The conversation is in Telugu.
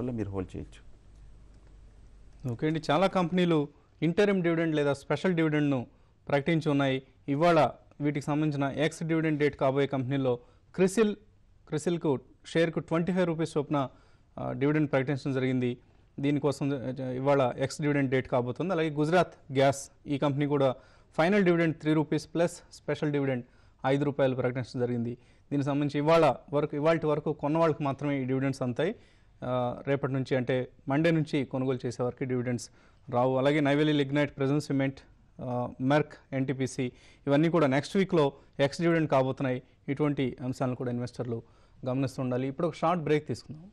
వల్ల మీరు హోల్డ్ చేయొచ్చు. ఓకే అండి. చాలా కంపెనీలు ఇంటరిమ్ డివిడెండ్ లేదా స్పెషల్ డివిడెండ్ను ప్రకటించి ఉన్నాయి. ఇవాళ వీటికి సంబంధించిన ఎక్స్ డివిడెండ్ డేట్ కాబోయే కంపెనీలో క్రిసిల్ క్రిసిల్కు షేర్కు ట్వంటీ ఫైవ్ రూపీస్ చొప్పున డివిడెండ్ ప్రకటించడం జరిగింది. దీనికోసం ఇవాళ ఎక్స్ డివిడెండ్ డేట్ కాబోతుంది. అలాగే గుజరాత్ గ్యాస్ ఈ కంపెనీ కూడా final dividend three rupees plus special dividend ఐదు రూపాయలు ప్రకటించడం జరిగింది. దీనికి సంబంధించి ఇవాళ వరకు ఇవాళ వరకు కొన్న వాళ్ళకి మాత్రమే ఈ డివిడెండ్స్ అంతాయి. రేపటి నుంచి అంటే మండే నుంచి కొనుగోలు చేసే వరకు డివిడెండ్స్ రావు. అలాగే Neyveli lignite presence cement Merck NTPC ఇవన్నీ కూడా నెక్స్ట్ వీక్లో ఎక్స్ డివిడెండ్ కాబోతున్నాయి. ఇటువంటి అంశాలను కూడా ఇన్వెస్టర్లు గమనిస్తూ ఉండాలి. ఇప్పుడు ఒక షార్ట్ బ్రేక్ తీసుకుందాం.